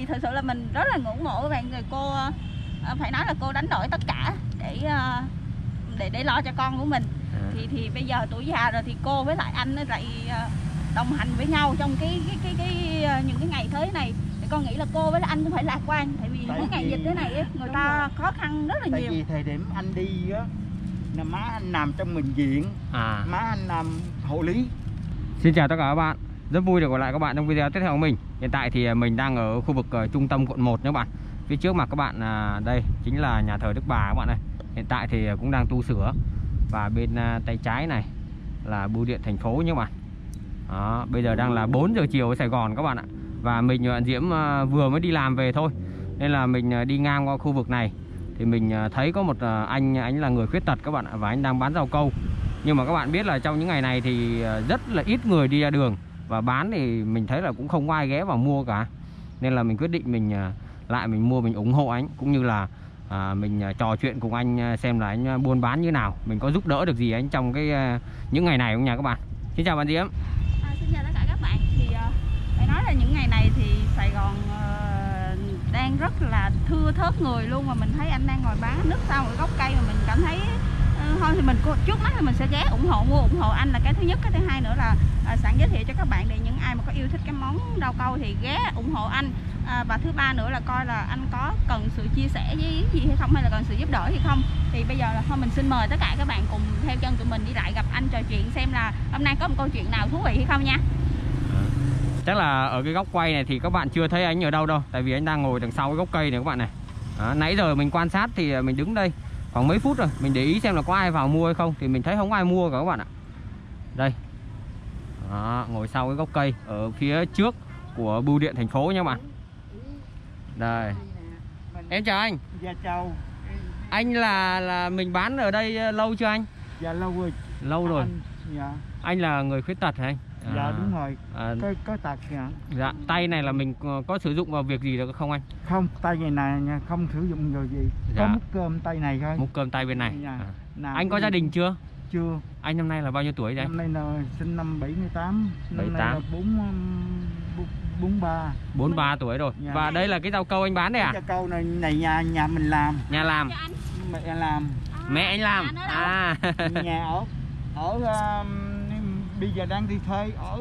thì thực sự là mình rất là ngưỡng mộ các bạn người cô ờ, phải nói là cô đánh đổi tất cả để ờ, để để lo cho con của mình. Thì thì bây giờ tuổi già rồi thì cô với lại anh nó lại ờ, đồng hành với nhau trong cái cái cái cái những cái ngày thế này. Thì con nghĩ là cô với lại anh cũng phải lạc quan tại vì Tại những ngày vì- dịch thế này người đúng ta khó khăn rất là tại nhiều. vì thời điểm anh đi á là má anh nằm trong bệnh viện À. má anh nằm hộ lý. Xin chào tất cả các bạn rất vui được gặp lại các bạn trong video tiếp theo của mình. Hiện tại thì à, mình đang ở khu vực à, trung tâm quận 1 nhé các bạn. Phía trước mặt các bạn à, đây chính là nhà thờ Đức Bà các bạn này Hiện tại thì cũng đang tu sửa. Và bên tay trái này là bưu điện thành phố nhé các bạn. Đó, Bây giờ đang là 4 giờ chiều ở Sài Gòn các bạn ạ. Và mình và anh Diễm vừa mới đi làm về thôi. Nên là mình đi ngang qua khu vực này Thì mình thấy có một anh, anh là người khuyết tật các bạn ạ. Và anh đang bán rau câu. Nhưng mà các bạn biết là trong những ngày này thì rất là ít người đi ra đường và bán thì mình thấy là cũng không có ai ghé vào mua cả. Nên là mình quyết định mình à, lại mình mua mình ủng hộ anh. Cũng như là à, mình à, trò chuyện cùng anh à, xem là anh buôn bán như nào. Mình có giúp đỡ được gì anh trong cái những ngày này không nhà các bạn? Xin chào bạn Diễm. À, xin chào tất cả các bạn. Thì phải nói là những ngày này thì Sài Gòn đang rất là thưa thớt người luôn. Mà mình thấy anh đang ngồi bán nước sau một gốc cây mà mình cảm thấy thôi thì mình trước mắt thì mình sẽ ghé ủng hộ mua ủng hộ anh là cái thứ nhất. Cái thứ hai nữa là à, sẵn giới thiệu cho các bạn để những ai mà có yêu thích cái món rau câu thì ghé ủng hộ anh. À, và thứ ba nữa là coi là anh có cần sự chia sẻ với gì hay không hay là cần sự giúp đỡ hay không. Thì bây giờ là thôi mình xin mời tất cả các bạn cùng theo chân tụi mình đi lại gặp anh trò chuyện xem là hôm nay có một câu chuyện nào thú vị hay không nha. À, chắc là ở cái góc quay này thì các bạn chưa thấy anh ở đâu đâu tại vì anh đang ngồi đằng sau cái gốc cây này các bạn này. À, nãy giờ mình quan sát thì mình đứng đây khoảng mấy phút rồi mình để ý xem là có ai vào mua hay không thì mình thấy không ai mua cả các bạn ạ. Đây. Đó, ngồi sau cái gốc cây ở phía trước của bưu điện thành phố nha các bạn. Đây. Em chào anh. Gia Châu anh là là mình bán ở đây lâu chưa anh? Dạ lâu rồi. Lâu rồi. Anh, dạ anh là người khuyết tật hả anh dạ À, đúng rồi. À, có có tật dạ dạ tay này là mình có- sử dụng vào việc gì được không anh? Không tay này nha, không sử dụng rồi gì. Dạ. có múc cơm tay này thôi. Múc cơm tay bên này. Dạ. à. Anh có cái- gia đình chưa? Chưa. Anh năm nay là bao nhiêu tuổi vậy? Năm nay là sinh năm 78 năm nay 78. là 4 43 43 tuổi rồi. Dạ. và đây là cái rau câu anh bán đây à? Cái câu này này nhà nhà mình làm. Nhà làm. Cho anh mẹ làm. Mẹ anh làm. Đâu? à. nhà ở ở um, bây giờ đang đi thuê ở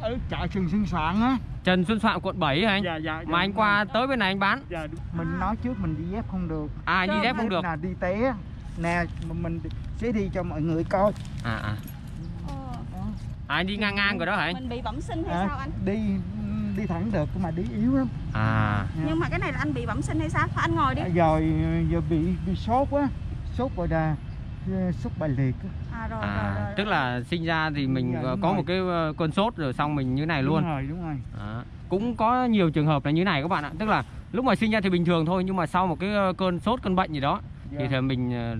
ở chợ Sừng Sưng Soạn á. Trần Xuân Soạn quận 7 hả anh? Dạ, dạ, mà anh qua tới bên này anh bán. Dạ, đúng. mình nói trước mình đi dép không được. À đi dép không được. là đi té. Nè mình sẽ đi cho mọi người coi. À à. Ờ, À, anh đi ngang ngang rồi đó hả anh? mình bị bẩm sinh hay À, sao anh? đi đi thẳng được mà đi yếu lắm. À. Nhưng mà cái này là anh bị bẩm sinh hay sao? Anh ngồi đi. Rồi giờ bị bị sốt quá. Sốt rồi đà sốt bài liệt á. à rồi, rồi, à rồi, tức rồi. là sinh ra thì mình Dạ, có rồi. một cái cơn sốt rồi xong mình như này luôn đúng rồi đúng rồi Đó. cũng có nhiều trường hợp là như này các bạn ạ tức là lúc mà sinh ra thì bình thường thôi nhưng mà sau một cái cơn sốt cơn bệnh gì đó thì Dạ. thì mình ờ,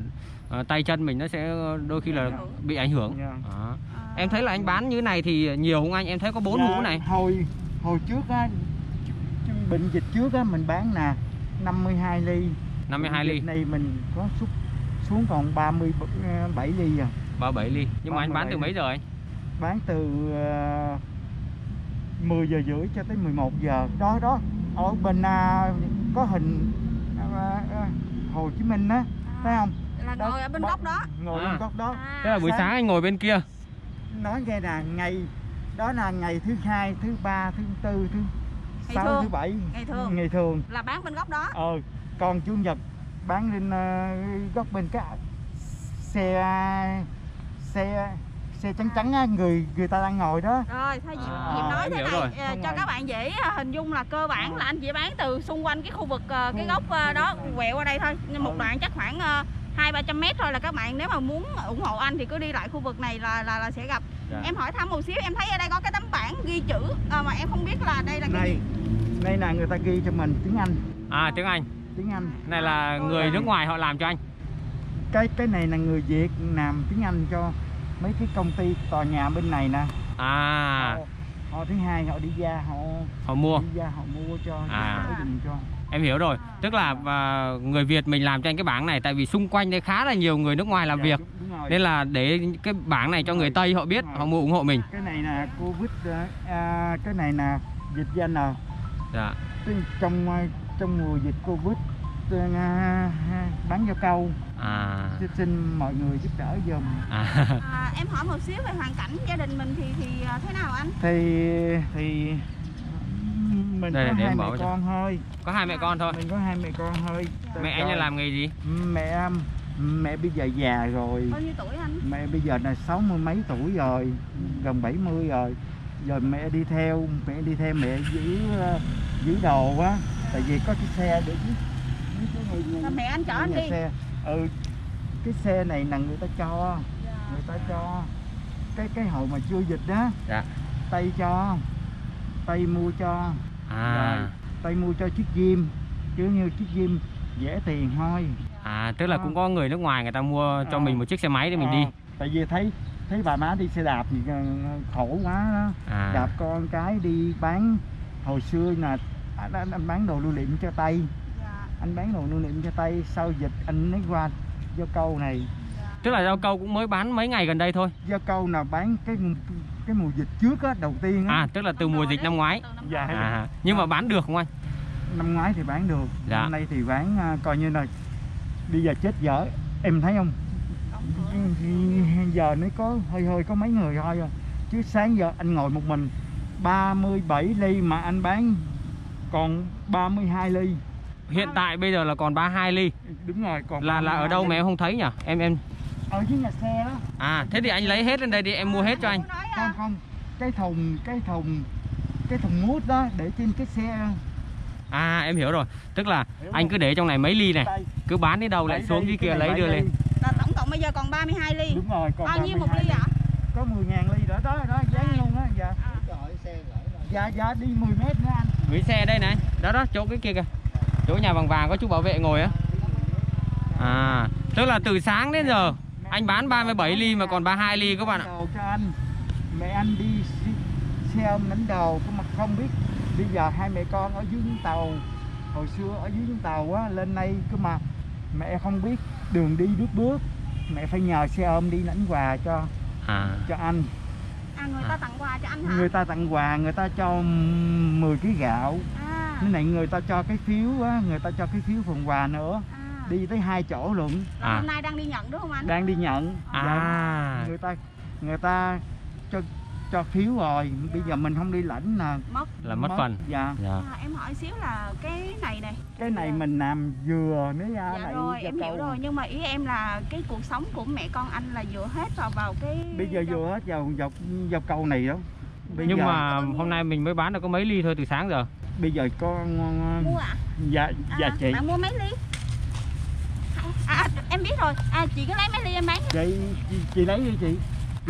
ờ, tay chân mình nó sẽ đôi khi là bị ảnh hưởng Dạ. Đó. À, em thấy là anh bán như này thì nhiều không anh em thấy có bốn Dạ, hũ này hồi hồi trước á bệnh dịch trước á mình bán nè 52 ly 52 Bệnh ly này mình có xúc xuống còn 37 ly à. 37 ly. Nhưng mà anh bán từ 37 mấy giờ anh? Bán từ uh, 10 giờ rưỡi cho tới 11 giờ. Đó đó. Ở bên à, có hình à, Hồ Chí Minh á thấy không? là Đó, ngồi ở bên góc đó. Ngồi À. bên góc đó. À, tức là buổi sáng- sáng anh ngồi bên kia. Nói nghe là ngày. Đó là ngày thứ hai thứ ba thứ tư thứ Ngày sáu thường. thứ bảy. Ngày thường. ngày thường. Là bán bên góc đó. Ờ còn chủ nhật bán lên uh, góc bên cái xe xe xe trắng trắng á người người ta đang ngồi đó. Rồi thôi Diệp, À, Diệp nói thế này rồi. ờ, Không cho rồi. các bạn dễ ờ, hình dung là cơ bản Ờ. là anh chỉ bán từ xung quanh cái khu vực ờ, cái góc ờ, đó quẹo qua đây thôi. Nhưng một đoạn chắc khoảng ờ, hai ba trăm mét thôi là các bạn nếu mà muốn ủng hộ anh thì cứ đi lại khu vực này là là, là sẽ gặp. Dạ. em hỏi thăm một xíu em thấy ở đây có cái tấm bảng ghi chữ ờ, mà em không biết là đây là cái này gì? đây là người ta ghi cho mình tiếng Anh. À tiếng anh tiếng Anh. Này là người à. nước ngoài họ làm cho anh. Cái cái này là người Việt làm tiếng Anh cho mấy cái công ty tòa nhà bên này nè. À. Họ, họ thứ hai họ đi ra họ họ mua. đi ra họ mua cho À. cho. Em hiểu rồi. Tức là à, người Việt mình làm cho anh cái bảng này tại vì xung quanh đây khá là nhiều người nước ngoài làm Dạ, việc. đúng, đúng rồi. nên là để cái bảng này cho người Tây họ biết họ mua ủng hộ mình. Cái này là covid à, cái này là dịch danh là dạ. Trong trong mùa dịch covid à, bán rau câu. À. Xin- xin mọi người giúp đỡ giùm. À. À, em hỏi một xíu về hoàn cảnh gia đình mình thì thì à, thế nào anh? Thì thì mình Đây, có hai mẹ con thôi. Có hai mẹ con thôi. Mình có hai mẹ con thôi. Mẹ anh là Rồi, làm nghề gì? Mẹ mẹ bây giờ già rồi. Bao nhiêu tuổi anh? Mẹ bây giờ là sáu mươi mấy tuổi rồi gần 70 rồi. Giờ mẹ đi theo mẹ đi theo mẹ giữ ờ, giữ đồ á tại vì có cái xe để Là mẹ anh chở anh đi. xe. Ừ cái xe này là người ta cho. Người ta cho. Cái cái hồi mà chưa dịch đó dạ. Tây cho. Tây mua cho. À. Rồi. tây mua cho chiếc diêm chứ như chiếc diêm dễ tiền thôi. À tức là Ờ. cũng có người nước ngoài người ta mua cho Ờ. mình một chiếc xe máy để mình Ờ, đi tại vì thấy thấy bà má đi xe đạp thì ờ, khổ quá đó. À. Đạp con cái đi bán. Hồi xưa là anh, anh, anh bán đồ lưu niệm cho tây. Dạ, anh bán đồ lưu niệm cho tây sau dịch anh lấy qua do câu này. Dạ. tức là rau câu cũng mới bán mấy ngày gần đây thôi. Do câu là bán cái cái mùa dịch trước á đầu tiên á. À tức là từ mùa dịch năm ngoái. Dạ. ngoái. à nhưng mà bán được không anh? Năm ngoái thì bán được. Dạ. năm nay thì bán à, coi như là bây giờ chết dở. Em thấy không? Giờ nó có hơi hơi có mấy người thôi à. chứ sáng giờ anh ngồi một mình 37 ly mà anh bán còn 32 ly. Hiện tại bây giờ là còn 32 ly. Đúng rồi còn là là ở 32 đâu ly. mà em không thấy nhỉ? Em em ở dưới nhà xe đó. À thế thì anh lấy hết lên đây đi em mua hết cho anh. Không à. không cái thùng cái thùng cái thùng mút đó để trên cái xe. À em hiểu rồi. Tức là Hiểu anh cứ để trong này mấy ly này. Cứ bán đến đâu lại xuống dưới kia lấy đưa ly. lên. Là tổng cộng bây giờ còn 32 ly. Đúng rồi còn bao nhiêu một 32 ly ạ? Có 10 ngàn ly đó đó đó dán luôn á dạ. À. dạ dạ đi 10 mét nữa anh. Gửi xe đây này. Đó đó chỗ cái kia kìa. Chỗ nhà vàng vàng có chú bảo vệ ngồi á. À tức là từ sáng đến giờ anh bán 37 ly mà còn 32 ly các bạn ạ. cho anh. Mẹ anh đi xe- ôm đánh có mà không biết. Bây giờ hai mẹ con ở dưới Vũng tàu. Hồi xưa ở dưới Vũng tàu á lên đây cơ mà mẹ không biết. Đường đi bước bước. Mẹ phải nhờ xe ôm đi lãnh quà cho à. cho anh người ta tặng quà cho anh hả? Người ta tặng quà người ta cho 10 kg gạo. À, cái này người ta cho cái phiếu á người ta cho cái phiếu phần quà nữa. À. đi tới hai chỗ luận Là À. hôm nay đang đi nhận đúng không anh? Đang đi nhận Dạ. à người ta người ta cho cho phiếu rồi. Bây giờ mình không đi lãnh nè mất. Là mất phần. Dạ. Dạ. À, em hỏi xíu là cái này này. Cái này mình làm vừa nữa nha dạ rồi em hiểu câu. rồi. Nhưng mà ý em là cái cuộc sống của mẹ con anh là dựa hết vào vào cái bây giờ vừa hết vào dọc dọc câu này đó bây nhưng giờ mà hôm nay mình mới bán được có mấy ly thôi từ sáng giờ. Bây giờ có mua ạ dạ dạ à, chị. bạn mua mấy ly? À, à, em biết rồi. À chị cứ lấy mấy ly em bán chị chị, chị lấy đi chị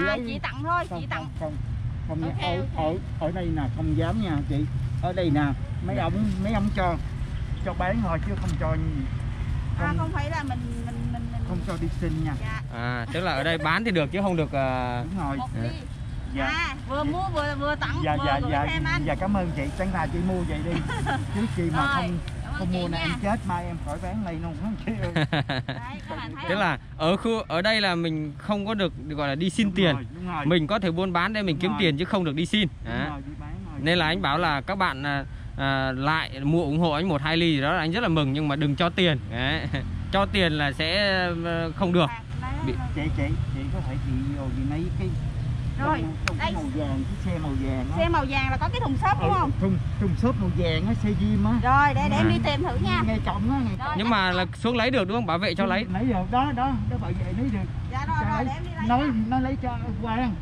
à chị tặng thôi không, chị tặng. không. Không, không Ok, ở, ok. ở ở đây nè không dám nha chị. Ở đây nè mấy ông mấy ông cho cho bán thôi chứ không cho gì. À không. không phải là mình mình mình, mình... không cho đi xin nha. Dạ. À tức là ở đây bán thì được chứ không được à, đúng rồi. Dạ. À vừa mua vừa vừa tặng dạ vừa dạ gửi dạ. thêm anh. Dạ cảm ơn chị. Chẳng thà chị mua vậy đi. Chứ chị mà Rồi, không không mua này em chết mai em khỏi bán này luôn. Không chị ơi. Đấy, các bạn thấy tức là ở khu ở đây là mình không có được gọi là đi xin Đúng tiền. rồi, đúng rồi. mình có thể buôn bán để mình Đúng kiếm rồi. tiền chứ không được đi xin. Đúng Đó. rồi, đi nên là anh bảo là các bạn à, à, lại mua ủng hộ anh một hai ly gì đó là anh rất là mừng nhưng mà đừng cho tiền. Đấy. cho tiền là sẽ ờ, không được. Bị- chị chị chị có thể chị rồi chị lấy cái Rồi, đây. màu vàng cái xe màu vàng á. Xe màu vàng là có cái thùng xốp đúng Ừ, không? thùng thùng xốp màu vàng á xe diêm á. Rồi để để em À. đi tìm thử nha. Ngay cổng á nhưng mà là xuống lấy được đúng không? Bảo vệ cho lấy. lấy rồi đó đó đó bảo vệ lấy được. Dạ rồi rồi lấy để em đi lấy nói nó lấy cho quang.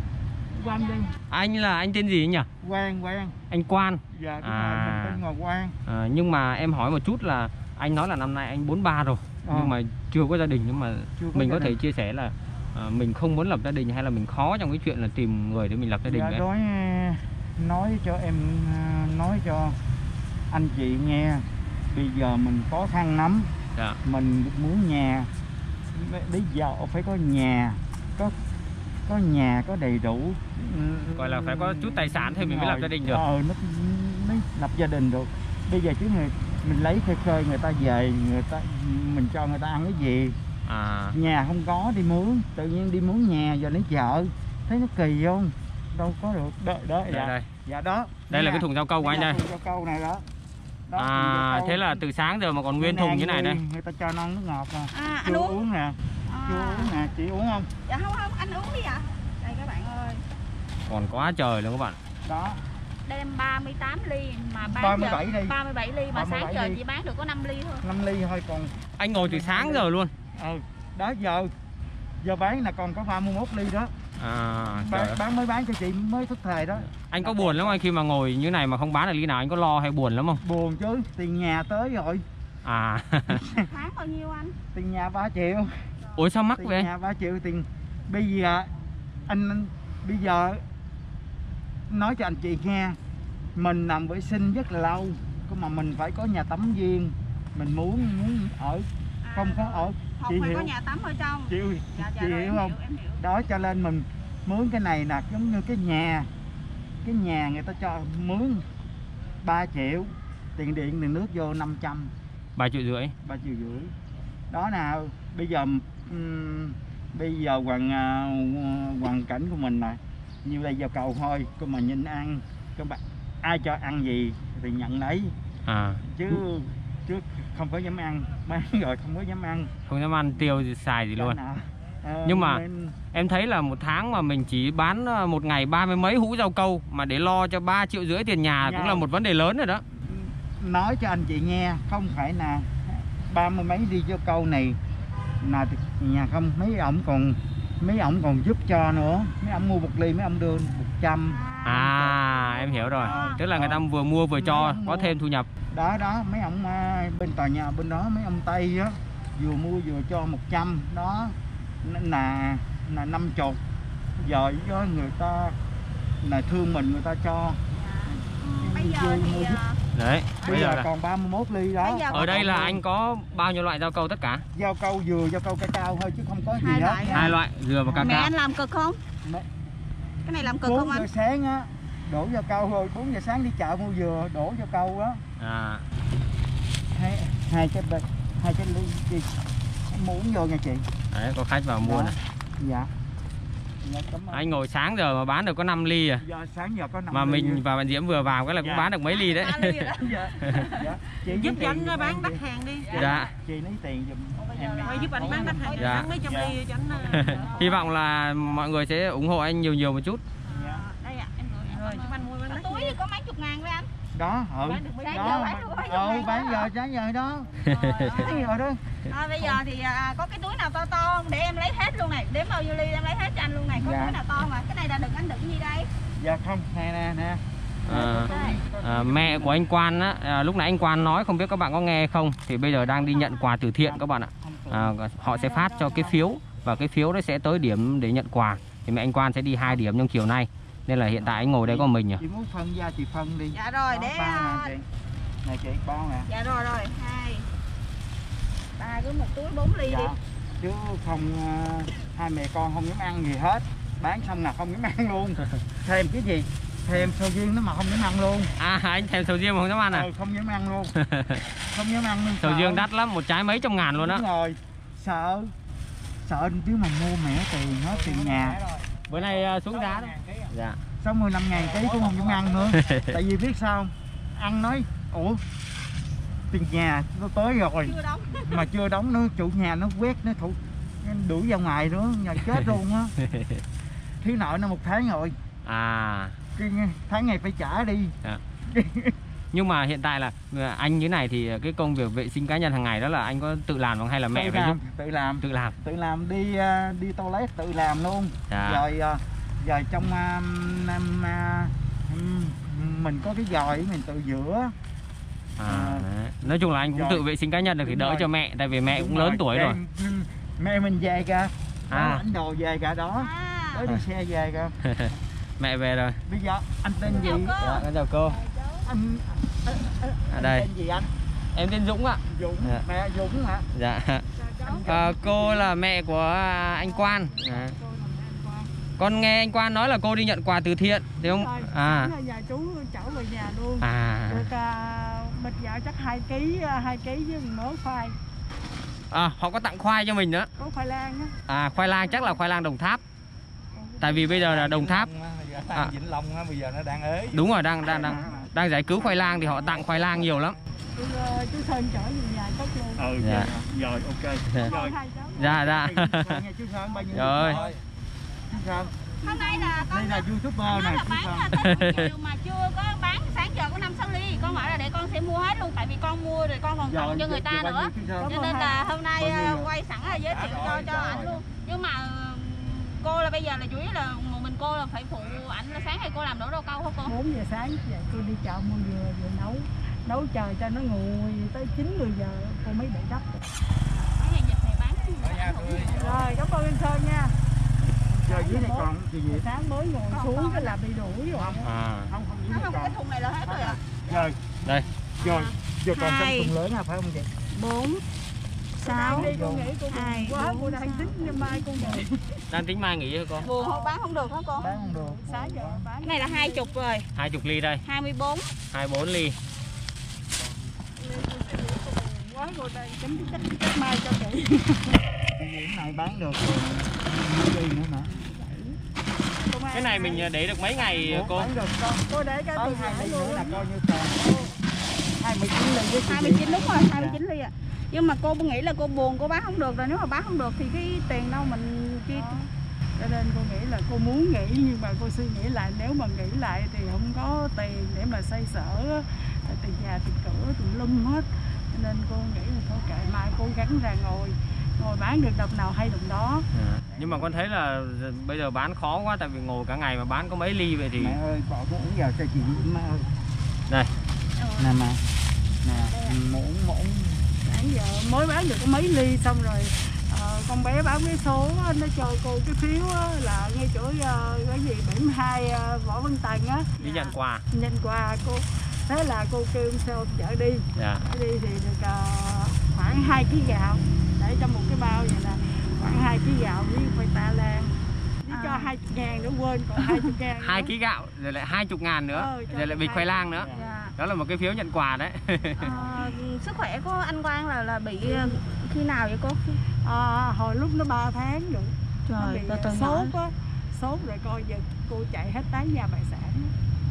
Quang đi. Anh là anh tên gì nhỉ? Quang quang. Anh quan. Dạ đúng À. rồi mình tên ngồi quang. À, nhưng mà em hỏi một chút là anh nói là năm nay anh 43 rồi Ờ. nhưng mà chưa có gia đình nhưng mà Chưa có mình có thể chia sẻ là à, mình không muốn lập gia đình hay là mình khó trong cái chuyện là tìm người để mình lập gia đình dạ đấy? nói nói cho em à, nói cho anh chị nghe. Bây giờ mình khó khăn lắm. Dạ. mình muốn nhà. Bây giờ phải có nhà. Có có nhà có đầy đủ. Gọi là phải có chút tài sản thì mình mới lập gia đình được. ờ nó mới lập gia đình được. Bây giờ chứ người mình lấy khơi khơi người ta về người ta mình cho người ta ăn cái gì à. Nhà không có đi mướn. Tự nhiên đi mướn nhà giờ lấy chợ thấy nó kỳ không? Đâu có được. Đó đó đây dạ. Đây dạ đó. Đây là Nè, cái thùng rau câu của anh là đây thùng rau câu này đó. Đó, À thế là từ sáng giờ mà còn nguyên thùng như này đây. người ta cho non nước ngọt à. À, anh chưa uống. uống nè. Chưa à, uống nè. Chị uống không? Dạ không không. Anh uống đi ạ. Đây các bạn ơi. Còn quá trời luôn các bạn. đó. Đem 38 ly mà bán 37 giờ, ly. 37 ly mà 37 sáng giờ ly. chỉ bán được có 5 ly thôi. 5 ly thôi còn. Anh ngồi từ sáng giờ luôn. Ừ đó giờ giờ bán là còn có 31 ly đó. À bán, ơi. bán mới bán cho chị mới thức thời đó. Anh có buồn lắm anh khi mà ngồi như này mà không bán được ly nào anh có lo hay buồn lắm không? buồn chứ tiền nhà tới rồi. À. Tháng bao nhiêu anh? Tiền nhà 3 triệu. Ủa sao mắc tiền vậy? nhà 3 triệu tiền bây giờ anh, anh bây giờ nói cho anh chị nghe mình làm vệ sinh rất là lâu mà mình phải có nhà tắm riêng mình muốn muốn ở à, không có ở không chị phải hiểu. có nhà tắm ở trong. Chịu dạ dạ chị rồi, hiểu em không? hiểu, em hiểu. đó cho nên mình mướn cái này là giống như cái nhà. Cái nhà người ta cho mướn 3 triệu tiền điện tiền nước vô 500 3 triệu rưỡi. ba triệu rưỡi. Đó nào bây giờ ừm, bây giờ hoàn à, hoàn cảnh của mình là như đây vào cầu thôi cơ mà nhìn ăn các bạn ai cho ăn gì thì nhận đấy À. Chứ chứ không có dám ăn bán rồi không có dám ăn không dám ăn tiêu gì xài gì Đó luôn. Ờ, Nhưng mà- nên- Em thấy là một tháng mà mình chỉ bán ờ, một ngày ba mươi mấy hũ rau câu mà để lo cho 3 triệu rưỡi tiền nhà cũng Dạ. là một vấn đề lớn rồi đó. nói cho anh chị nghe không phải là ba mươi mấy đi vô câu này là nhà không mấy ổng còn mấy ổng còn giúp cho nữa. Mấy ổng mua một ly mấy ổng đưa một trăm. À em hiểu rồi. Tức là người ta vừa mua vừa cho có thêm thu nhập. đó đó. Mấy ông à, bên tòa nhà bên đó mấy ông tây á vừa mua vừa cho 100 đó. Là là năm chục. Giờ do người ta là thương mình người ta cho. Bây giờ thì Đấy, bây bây giờ giờ là còn 31 ly đó. Giờ ở đây là anh có bao nhiêu loại rau câu tất cả? giao câu vừa giao câu cao cao thôi chứ không có gì Hai hết. loại Hai loại dừa và ca mẹ anh làm cực không? Mẹ- cái này làm cực 4 không giờ anh sáng á đổ vào câu thôi. 4 giờ sáng đi chợ mua dừa đổ vào câu á. À, hai, hai cái bịch hai cái ly gì muốn vô nha chị. Đấy có khách vào mua Đó. này. dạ. Anh ngồi sáng giờ mà bán được có 5 ly à. giờ sáng giờ có năm Mà ly mình và bạn Diễm vừa vào cái là cũng Dạ. bán được mấy ly đấy. Dạ. dạ. chị giúp cho anh giùm bán đi. hàng đi Dạ. chị lấy tiền giùm em giúp anh bán đắt hàng Dạ. bán mấy trăm Dạ. ly cho anh ờ, Hy vọng là mọi người sẽ ủng hộ anh nhiều nhiều một chút. Dạ. đây ạ em gửi rồi anh mua bán túi thì có mấy chục ngàn với anh đó ừ Bán được mấy Sáng đó giờ bán được mấy chục ừ giờ sáng giờ đó rồi đó à, bây giờ thì à, có cái túi nào to to không? Để em lấy hết luôn này. Đếm bao nhiêu ly em lấy hết cho anh luôn này. Có Dạ. túi nào to mà? Cái này là đựng anh đựng gì đây? Dạ không. Nè nè nè. À, à, mẹ của anh Quan á, à, lúc nãy anh Quan nói không biết các bạn có nghe không thì bây giờ đang đi nhận quà từ thiện các bạn ạ. À, họ sẽ phát cho cái phiếu và cái phiếu đấy sẽ tới điểm để nhận quà. Thì mẹ anh Quan sẽ đi hai điểm trong chiều nay. Nên là hiện tại anh ngồi đây có mình à. chị muốn phân ra chị phân đi. Dạ rồi để à, này chị bao nè. Dạ rồi rồi hai ba cứ một túi bốn ly đi. Dạ chứ không à, hai mẹ con không dám ăn gì hết. Bán xong là không dám ăn luôn. Thêm cái gì? Thêm sầu riêng nó mà không dám ăn luôn. À anh thèm sầu riêng mà không dám ăn à? ừ, không dám ăn luôn. Không dám ăn luôn Sầu riêng đắt lắm, một trái mấy trăm ngàn luôn á. Đúng rồi sợ. Sợ chứ mà mua mẻ tiền hết tiền nhà. Bữa nay à, xuống giá đó. Dạ. 65 ngàn ký cũng không dám ăn nữa. Tại vì biết sao không? ăn nói ủa tiền nhà nó tới rồi. Chưa đóng. Mà chưa đóng nữa chủ nhà nó quét nó thủ đuổi ra ngoài nữa nhà chết luôn á. Thiếu nợ nó một tháng rồi. À. Cái tháng này phải trả đi. Nhưng mà hiện tại là à, anh như này thì cái công việc vệ sinh cá nhân hàng ngày đó là anh có tự làm không? Hay là mẹ tự phải giúp? làm tự làm. Tự làm. Tự làm đi à, đi toilet tự làm luôn. Dạ. Rồi à, rồi trong à, um, à, um, mình có cái dòi mình tự rửa à, đấy. nói chung là anh cũng Rồi. tự vệ sinh cá nhân được thì Đúng đỡ rồi. cho mẹ tại vì mẹ Đúng cũng lớn tuổi rồi. Đem, ừ, mẹ mình về kìa. À. à. ảnh đồ về cả đó. À. Tới đi xe về kìa. Mẹ về rồi. Bây giờ anh tên gì? Dạ, con chào cô. Anh, anh, anh, ở đây. tên gì anh? Em tên Dũng ạ. Dũng Dạ. mẹ Dũng hả? Dạ. À, cô là mẹ của anh Quan. À. con nghe anh Quan nói là cô đi nhận quà từ thiện thì không? Rồi, à. nhà chú chở về nhà luôn. À. Được à, bịch gạo chắc 2 kg 2 kg với mớ khoai. À họ có tặng khoai cho mình nữa. Có khoai lang á. À khoai lang chắc là khoai lang Đồng Tháp. Tại vì bây giờ là Đồng Tháp. À. à. Vĩnh Long á, bây giờ nó đang ế đúng rồi đang đang đang đang giải cứu khoai lang thì họ tặng khoai lang nhiều lắm. Tôi, ờ, chú Sơn chở về nhà cất luôn. Ừ Dạ. rồi ok. Rồi. dạ dạ. Nghe chú Sơn bao nhiêu Rồi. chú Sơn. Hôm nay là con đây là youtuber này chú bán Sơn. là mà chưa có sáng giờ có năm sáu ly con bảo là để con sẽ mua hết luôn tại vì con mua rồi con còn tặng cho người ta nữa. cho nên là hôm nay ờ, quay sẵn là giới thiệu cho cho ảnh luôn. Nhưng mà cô là bây giờ là chủ yếu là một mình cô là phải phụ ảnh là sáng hay cô làm đổ rau câu hả cô? 4 giờ sáng vậy cô đi chợ mua dừa rồi nấu. Nấu chờ cho nó nguội tới 9 10 giờ cô mới để đất cái ngày dịch này bán rồi cảm ơn anh Sơn nha giờ dưới này còn gì vậy? Sáng mới ngồi Còn- xuống còn cái là bị đuổi rồi. À. Không không dưới nó này không cái còn thùng này là hết rồi à? Rồi đây. Rồi giờ còn trong Hai. thùng lớn à phải không chị? bốn sáu Hai, quá bốn, cô đang tính mai cô nghỉ đang tính mai nghỉ hả cô buồn không bán không được hả cô bán không được. 6 giờ bán. cái này là hai chục rồi. Hai chục ly đây. 24 hai bốn ly quá cô đang tính chắc chắc mai cho kỹ cái này bán được gì nữa mà. Cái này mình để được mấy ngày Ủa, cô? được con cô để cái có từ nữa luôn. là coi như còn hai mươi chín ly với chị 29 đúng rồi 29 ly ạ. Nhưng mà cô nghĩ là cô buồn cô bán không được rồi. Nếu mà bán không được thì cái tiền đâu mình chi cho nên cô nghĩ là cô muốn nghỉ nhưng mà cô suy nghĩ lại nếu mà nghỉ lại thì không có tiền để mà xoay sở tiền nhà tiền cửa tùm lum hết cho nên cô nghĩ là thôi kệ mai cố gắng ra ngồi ngồi bán được đồng nào hay đồng đó. À. nhưng mà con thấy là bây giờ bán khó quá tại vì ngồi cả ngày mà bán có mấy ly vậy thì mẹ ơi bỏ muỗng vào cho chị má ơi. Đây. Nè mà nè muỗng muỗng nãy giờ mới bán được có mấy ly xong rồi ờ, con bé bán vé số nó cho cô cái phiếu á, là ngay chỗ ờ, cái gì 72 uh, Võ Văn Tần á. Đi nhận quà. Nhìn qua cô thế là cô kêu xe ôm chở đi. Dạ. Đi thì được ờ, khoảng 2 kg gạo. Để trong một cái bao vậy là khoảng 2 kg gạo với khoai tây lan. Với cho À. 20 ngàn nữa quên còn 20 ngàn hai nữa. ký gạo rồi lại hai chục ngàn nữa. Cho rồi lại được bịch khoai lang nữa. dạ. đó là một cái phiếu nhận quà đấy. Ờ, sức khỏe của anh Quang là là bị khi nào vậy cô? À, hồi lúc nó 3 tháng rồi. Nó trời bị từ sốt á. Sốt rồi coi giờ cô chạy hết tán nhà bài sản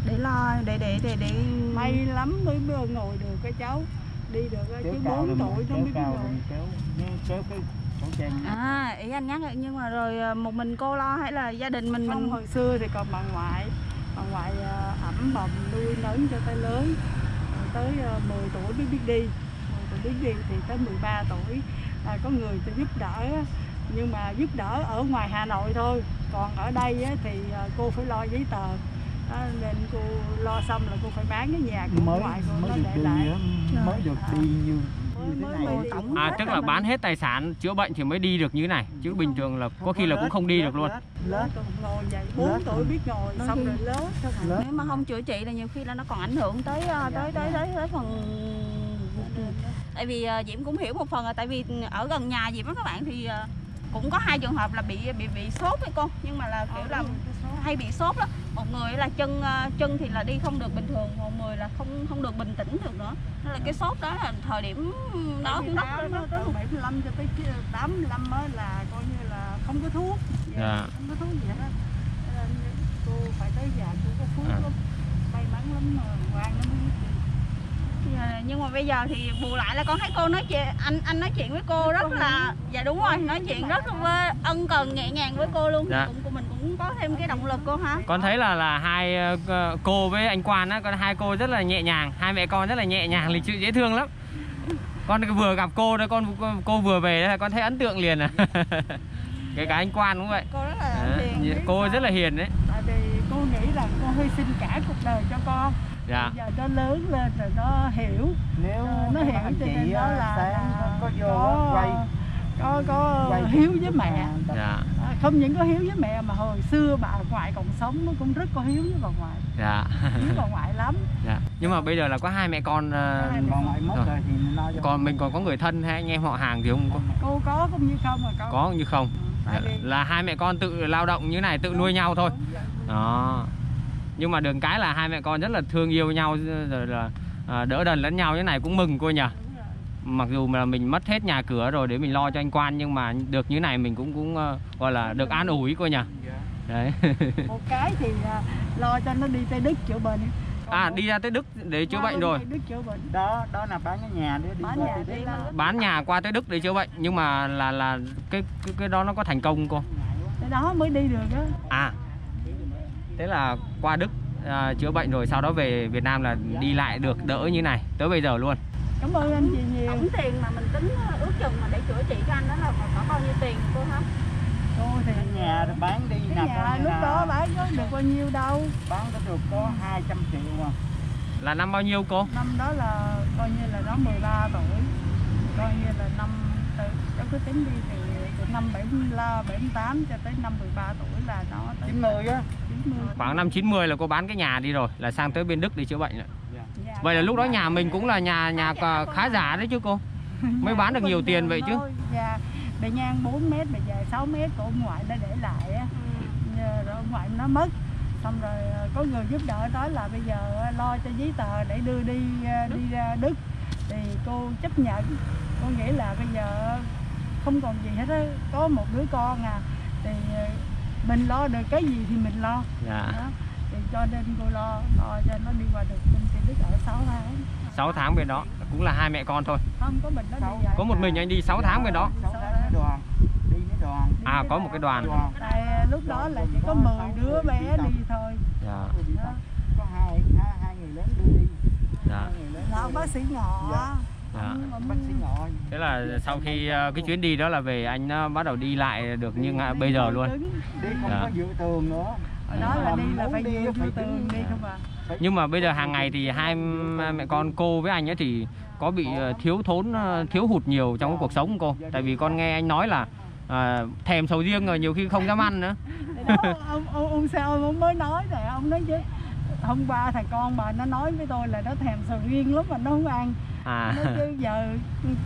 để lo để để để để. May lắm mới vừa ngồi được cái cháu. Đi được á, chứ 4 tuổi nó mới biết ngồi. kéo kéo cái khẩu trang à ý anh nhắc rồi, nhưng mà rồi ờ, một mình cô lo hay là gia đình mình không mình hồi xưa thì còn bà ngoại. Bà ngoại ờ, ẩm bầm nuôi lớn cho tới lớn. Rồi tới ờ, 10 tuổi mới biết đi. 10 tuổi biết đi thì tới 13 tuổi à, có người cho giúp đỡ nhưng mà giúp đỡ ở ngoài Hà Nội thôi. Còn ở đây á, thì cô phải lo giấy tờ đó, nên cô lo xong là cô phải bán cái nhà của mới ngoại cô mới nó được để đi lại. á mới được đi như à tức là bán hết tài sản chữa bệnh thì mới đi được như thế này. Chứ bình thường là có khi là cũng không đi được luôn. lớn còn ngồi vậy 4 Lớp tuổi biết ngồi xong rồi lớn xong rồi Lớp. nếu mà không chữa trị là nhiều khi là nó còn ảnh hưởng tới ờ, tới tới tới tới phần tại vì ờ, diễm cũng hiểu một phần là tại vì ở gần nhà diễm á các bạn thì ờ, cũng có hai trường hợp là bị bị bị sốt với con nhưng mà là kiểu là hay bị sốt lắm một người là chân ờ, chân thì là đi không được bình thường một người là không không được bình tĩnh được nữa nên là cái sốt đó là thời điểm đó cũng rất từ rất 75 cho tới 85 á là coi như là không có thuốc Dạ. không có thuốc gì hết cô phải tới già cô có phước À. lắm may mắn lắm mà ngoan mới gì. Dạ, nhưng mà bây giờ thì bù lại là con thấy cô nói chuyện anh anh nói chuyện với cô rất là dạ đúng rồi nói chuyện rất là ân cần nhẹ nhàng với cô luôn Dạ. cũng của mình cũng có thêm cái động lực cô hả? Con thấy là là hai ờ, cô với anh quan á con hai cô rất là nhẹ nhàng hai mẹ con rất là nhẹ nhàng lịch sự dễ thương lắm. Con vừa gặp cô đó con cô vừa về đó, con thấy ấn tượng liền à. Kể cả anh quan cũng vậy. Cô rất là Đấy, hiền cô rất là hiền đấy. Tại vì cô nghĩ là cô hy sinh cả cuộc đời cho con. Dạ. Bây giờ nó lớn lên rồi nó hiểu. Nếu Ờ, nó hiểu cho chị nên đó là, là có vô có, quay có có hiếu với mẹ. Dạ. À, không những có hiếu với mẹ mà hồi xưa bà ngoại còn sống nó cũng rất có hiếu với bà ngoại. Dạ. Hiếu bà ngoại lắm. Dạ. Nhưng mà bây giờ là có hai mẹ con ờ, Hai mẹ còn ngoại mất Rồi. rồi thì lo cho còn mình còn có người thân hay anh em họ hàng thì không có? Cô có cũng như không mà con có như không. Tại vì là hai mẹ con tự lao động như này tự nuôi nhau thôi. đó. Nhưng mà đường cái là hai mẹ con rất là thương yêu nhau rồi là à, đỡ đần lẫn nhau như này cũng mừng cô nhỉ Đúng. Mặc dù mà mình mất hết nhà cửa rồi để mình lo cho anh quan nhưng mà được như này mình cũng cũng ờ, gọi là được an ủi cô nhỉ? Dạ. đấy. Một cái thì à, lo cho nó đi tới đức chữa bệnh. Còn à đi ra tới Đức để chữa bệnh rồi. Đức chữa bệnh. Đó đó là bán cái nhà để đi Bán qua nhà đi đi Đức. bán nhà qua tới Đức để chữa bệnh nhưng mà là là cái cái, cái đó nó có thành công không cô? Cái đó mới đi được á. À thế là qua Đức à, chữa bệnh rồi sau đó về Việt Nam là đi lại được đỡ như này tới bây giờ luôn cảm ơn anh chị nhiều. tổng tiền mà mình tính ước chừng mà để chữa trị cho anh đó là có bao nhiêu tiền cô hả? Cô thì nhà rồi bán đi cái nhà lúc là đó bán có được bao nhiêu đâu. Bán có được có 200 triệu mà là năm bao nhiêu cô? Năm đó là coi như là nó 13 tuổi. Coi như là năm từ cháu cứ tính đi thì từ năm 75, 78 cho tới năm 13 tuổi là nó tới 90 á. 90 khoảng năm 90 là cô bán cái nhà đi rồi là sang tới bên Đức đi chữa bệnh rồi. Dạ. vậy là lúc đó nhà mình cũng là nhà nhà khá giả đấy chứ cô mới bán được nhiều tiền vậy chứ Dạ, bề ngang 4 mét, bề dài 6 mét của ông ngoại đã để lại á. Nhờ rồi ông ngoại nó mất. Xong rồi ờ, có người giúp đỡ nói là bây giờ ờ, lo cho giấy tờ để đưa đi ờ, đi ra Đức. Thì cô chấp nhận. Cô nghĩ là bây giờ không còn gì hết á, có một đứa con à. Thì mình lo được cái gì thì mình lo. dạ Đó. Thì cho nên cô lo lo cho nó đi qua được ở 6 tháng. 6 tháng bên đó cũng là hai mẹ con thôi. Không có mình nó Sáu- đi có một mình anh đi 6 tháng bên đó. 6 tháng với đoàn đi với đoàn. À có một cái đoàn. Tại lúc đó là chỉ có 10 đứa bé đi thôi. dạ. Có hai hai người lớn đưa đi. Dạ. Bác sĩ nhỏ. Dạ. dạ. Thế là sau khi ờ, cái chuyến đi đó là về anh bắt đầu đi lại được như bây giờ luôn. đi không Dạ. có dựa tường nữa. Đó là đi là phải đi vô tường đứng. đi không à. Nhưng mà bây giờ hàng ngày thì hai mẹ con cô với anh ấy thì có bị ờ, thiếu thốn ờ, thiếu hụt nhiều trong cuộc sống không cô. Tại vì con nghe anh nói là ờ, thèm sầu riêng rồi nhiều khi không dám ăn nữa. Đó, ông, ông, ông sao ông mới nói này ông nói chứ hôm qua thằng con bà nó nói với tôi là nó thèm sầu riêng lắm mà nó không ăn. À. Nó chứ giờ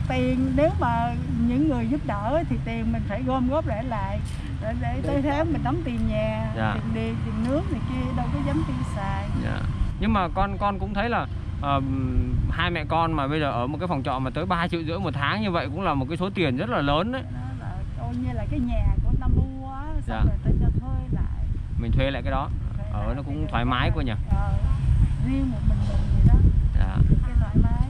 tiền nếu mà những người giúp đỡ thì tiền mình phải gom góp lại để, để tới tháng mình đóng tiền nhà Dạ. tiền điện tiền nước này kia đâu có dám tiêu xài Dạ. Nhưng mà con con cũng thấy là ờ, hai mẹ con mà bây giờ ở một cái phòng trọ mà tới 3 triệu rưỡi một tháng như vậy cũng là một cái số tiền rất là lớn đấy. đó là coi như là cái nhà của nó mua á xong Dạ. rồi tôi cho thuê lại Mình thuê lại cái đó. Thuê Ở nó cũng thoải mái cô nhỉ. ờ, riêng một mình mình vậy đó Dạ. cái thoải mái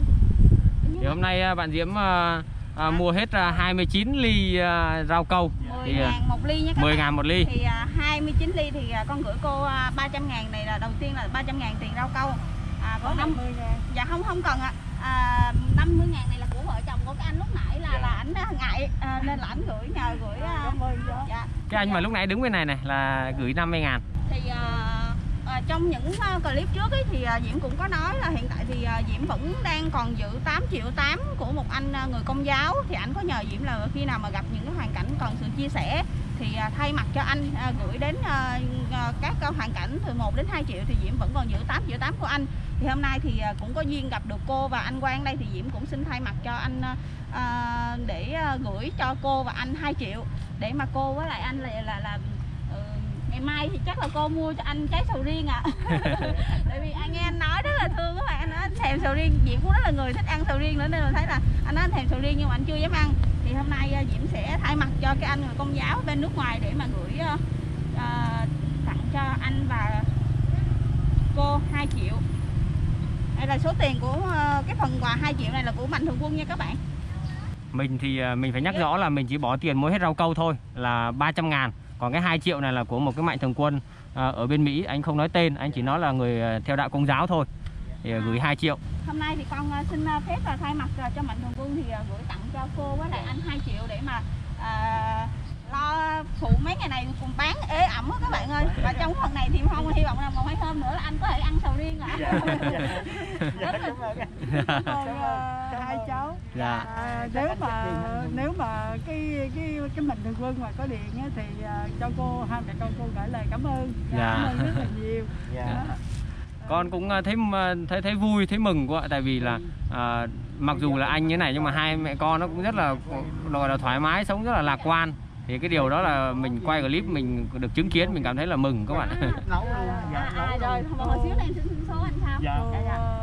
Thì hôm nay à, bạn Diễm à, à, mua hết à, 29 ly à, rau câu. 10 thì à, ngàn một ly nha các 10 bạn. ngàn một ly. thì à, 29 ly thì à, con gửi cô à, 300 ngàn này là đầu tiên là 300 ngàn tiền rau câu. À, còn năm 50 ngàn. Dạ không không cần ạ. À, 50 ngàn này là của vợ chồng của cái anh lúc nãy là là ảnh à, ngại à, nên là ảnh gửi nhờ gửi à, đó dạ. Cái anh mà lúc nãy đứng bên này này là gửi 50 ngàn. thì à, à, trong những ờ, clip trước ấy, thì ờ, Diễm cũng có nói là hiện tại thì ờ, Diễm vẫn đang còn giữ 8 triệu 8 của một anh người công giáo. Thì anh có nhờ Diễm là khi nào mà gặp những cái hoàn cảnh cần sự chia sẻ thì thay mặt cho anh gửi đến các hoàn cảnh từ 1 đến 2 triệu thì Diễm vẫn còn giữ 8 triệu 8 của anh. Thì hôm nay thì cũng có duyên gặp được cô và anh Quang đây thì Diễm cũng xin thay mặt cho anh để gửi cho cô và anh 2 triệu để mà cô với lại anh là là, là ngày mai thì chắc là cô mua cho anh trái sầu riêng ạ. Tại vì anh nghe anh nói rất là thương các bạn anh nói anh thèm sầu riêng. Diễm cũng rất là người thích ăn sầu riêng nữa nên là thấy là anh nói anh thèm sầu riêng nhưng mà anh chưa dám ăn. Thì hôm nay à, diễm sẽ thay mặt cho cái anh người công giáo bên nước ngoài để mà gửi à, à, tặng cho anh và cô 2 triệu. Đây là số tiền của à, cái phần quà 2 triệu này là của mạnh thường quân nha các bạn. Mình thì à, mình phải nhắc rõ là mình chỉ bỏ tiền mua hết rau câu thôi là 300 ngàn. Còn cái 2 triệu này là của một cái mạnh thường quân à, ở bên Mỹ. Anh không nói tên, anh chỉ nói là người à, theo đạo công giáo thôi. Thì à, gửi 2 triệu. hôm nay thì con à, xin phép là thay mặt cho mạnh thường quân thì gửi tặng cho cô với lại anh 2 triệu để mà à, lo phụ mấy ngày này cùng bán ế ẩm các bạn ơi và trong phần này thì không hy vọng là một hai hôm nữa là anh có thể ăn sầu riêng ạ dạ cảm ơn Cảm ơn ờ, hai cháu Dạ. À, nếu mà nếu mà cái cái cái mạnh thường quân mà có điện á, thì à, cho cô hai mẹ con cô gửi lời cảm ơn Dạ. cảm ơn rất là nhiều dạ Đó. con cũng à, thấy à, thấy thấy vui thấy mừng quá tại vì là à, mặc dù là anh như này nhưng mà hai mẹ con nó cũng rất là gọi là thoải mái sống rất là lạc quan thì cái điều đó là mình quay clip mình được chứng kiến mình cảm thấy là mừng các bạn nấu luôn dạ à, à, rồi một xíu này em xin số anh sao Dạ. Dạ, dạ.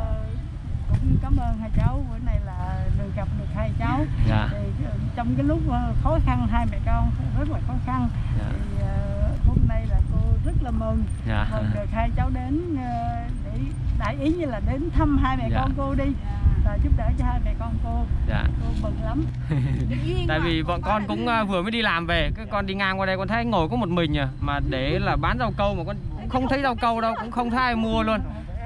Cảm ơn hai cháu bữa nay là được gặp được hai cháu. Dạ. Thì ờ, trong cái lúc ờ, khó khăn hai mẹ con rất là khó khăn. Dạ. Thì ờ, hôm nay là cô rất là mừng dạ. mừng được hai cháu đến để đại ý như là đến thăm hai mẹ Dạ. con cô đi. Dạ. và giúp đỡ cho hai mẹ con cô. Dạ. Cô mừng lắm. Tại vì bọn con cũng à, vừa mới đi làm về cái con đi ngang qua đây con thấy ngồi có một mình à mà để là bán rau câu mà con cũng không thấy rau câu đâu cũng không thấy ai mua luôn.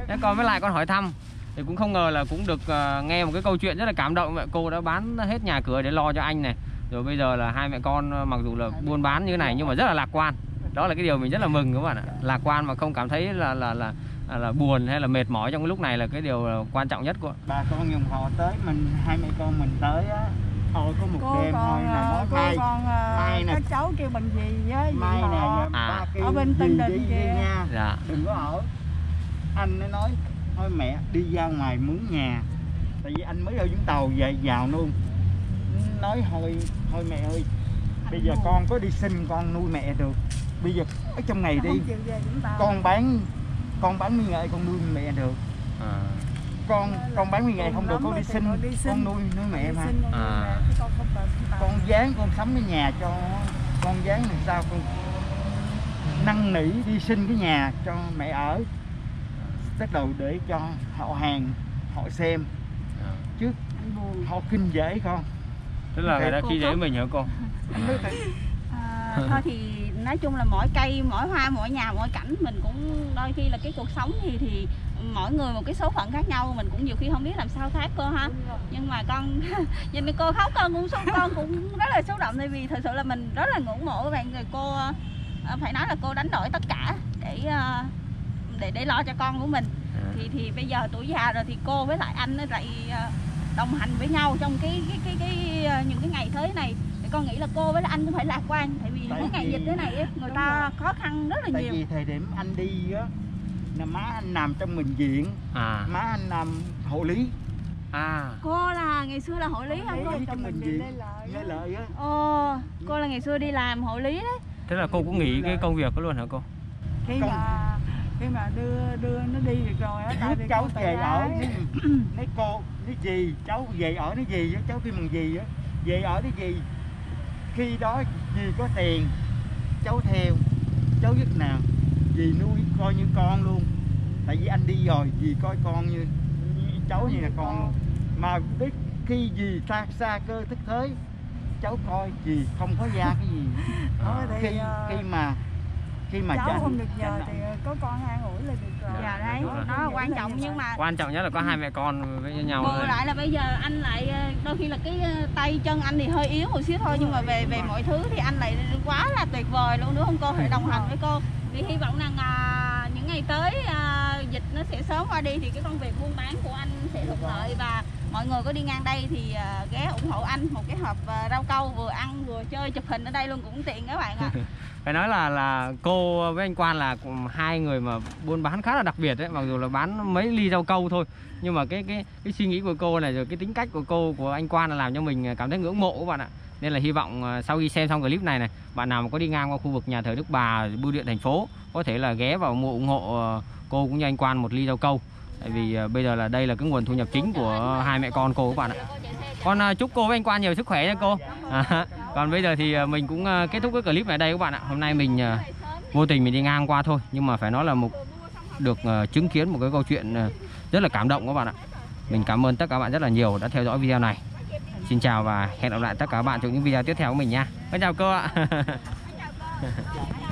Thế con mới lại con hỏi thăm thì cũng không ngờ là cũng được à, nghe một cái câu chuyện rất là cảm động. Vậy cô đã bán hết nhà cửa để lo cho anh này. Rồi bây giờ là hai mẹ con à, mặc dù là buôn bán như thế này nhưng mà rất là lạc quan. Đó là cái điều mình rất là mừng các bạn ạ? Lạc quan mà không cảm thấy là là là là, là buồn hay là mệt mỏi trong cái lúc này là cái điều là quan trọng nhất của bà con dòng họ tới mình hai mẹ con mình tới á thôi có một cô đêm thôi còn là nói cô mai còn à, mai nè. các cháu kêu bằng gì với mai nè À. Ở bên Tân Định nha. Dạ. Đừng có ở. Anh nó nói thôi mẹ đi ra ngoài mướn nhà. Tại vì anh mới ở vũng tàu về vào luôn. Nói thôi thôi mẹ ơi bây giờ con có đi xin con nuôi mẹ được. Bây giờ ở trong ngày đi con bán con bán miếng nghệ con nuôi mẹ được. À. con con bán miếng nghệ không được con đi xin con nuôi nuôi mẹ mà. À. con dán con sắm cái nhà cho con dán làm sao con năn nỉ đi xin cái nhà cho mẹ ở bắt đầu để cho họ hàng họ xem. À. chứ họ kinh dễ con tức là người ta khi dễ mình hả thật À, thôi thì nói chung là mỗi cây mỗi hoa mỗi nhà mỗi cảnh mình cũng đôi khi là cái cuộc sống thì thì mỗi người một cái số phận khác nhau mình cũng nhiều khi không biết làm sao khác cô ha. Nhưng mà con nhìn cô khóc con cũng xúc con cũng rất là xúc động tại vì thật sự là mình rất là ngưỡng mộ các bạn. Rồi cô ờ, phải nói là cô đánh đổi tất cả để ờ, để để lo cho con của mình. À. thì thì bây giờ tuổi già rồi thì cô với lại anh nó lại ờ, đồng hành với nhau trong cái cái cái cái ờ, những cái ngày thế này. Thì con nghĩ là cô với lại anh cũng phải lạc quan tại vì những Tại ngày vì- dịch thế này á, người Đúng ta khó khăn rất là tại nhiều. vì thời điểm anh đi á là má anh nằm trong bệnh viện à. má anh nằm hộ lý. À. Cô là ngày xưa là hội lý hả cô trong bệnh viện. Lê Lợi á. ồ cô là ngày xưa đi làm hội lý đấy. Thế là cô cũng nghỉ cái công việc đó luôn hả cô? Khi mà khi mà đưa đưa nó đi được rồi á tại vì cháu về ở nói, cô nói gì cháu về ở nói gì á cháu kêu bằng gì á. Về ở nói gì khi đó dì có tiền cháu theo cháu giúp nào. Dì nuôi coi như con luôn. Tại vì anh đi rồi dì coi con như, như cháu như là con luôn. Mà biết khi dì xa xa cơ thức thế cháu coi dì không có ra cái gì. Thì, khi ờ, khi mà khi mà cháu cha- không được nhờ thì có con an ủi là được rồi. Dạ đấy. đúng rồi. đó là quan trọng nhưng mà quan trọng nhất là có hai mẹ con với nhau bù lại là bây giờ anh lại ờ, đôi khi là cái ờ, tay chân anh thì hơi yếu một xíu thôi nhưng mà về về mọi thứ thì anh lại quá là tuyệt vời luôn đúng không cô? Phải đồng hành với cô. Thì hy vọng rằng à, những ngày tới à, dịch nó sẽ sớm qua đi thì cái công việc buôn bán của anh sẽ thuận lợi và mọi người có đi ngang đây thì à, ghé ủng hộ anh một cái hộp à, rau câu vừa ăn vừa chơi chụp hình ở đây luôn cũng tiện các bạn ạ. Phải nói là là cô với anh quan là hai người mà buôn bán khá là đặc biệt đấy, mặc dù là bán mấy ly rau câu thôi. Nhưng mà cái cái cái suy nghĩ của cô này rồi cái tính cách của cô, của anh quan là làm cho mình cảm thấy ngưỡng mộ các bạn ạ. Nên là hy vọng à, sau khi xem xong clip này này, bạn nào mà có đi ngang qua khu vực nhà thờ Đức Bà, bưu điện thành phố, có thể là ghé vào mua ủng hộ cô cũng như anh quan một ly rau câu tại vì à, bây giờ là đây là cái nguồn thu nhập chính của hai mẹ con cô các bạn ạ. Con à, chúc cô với anh quan nhiều sức khỏe nha cô. À, còn bây giờ thì à, mình cũng kết thúc cái clip này đây các bạn ạ. Hôm nay mình vô tình mình đi ngang qua thôi nhưng mà phải nói là một được chứng kiến một cái câu chuyện rất là cảm động các bạn ạ. Mình cảm ơn tất cả các bạn rất là nhiều đã theo dõi video này. Xin chào và hẹn gặp lại tất cả các bạn trong những video tiếp theo của mình nha. Xin chào cô ạ.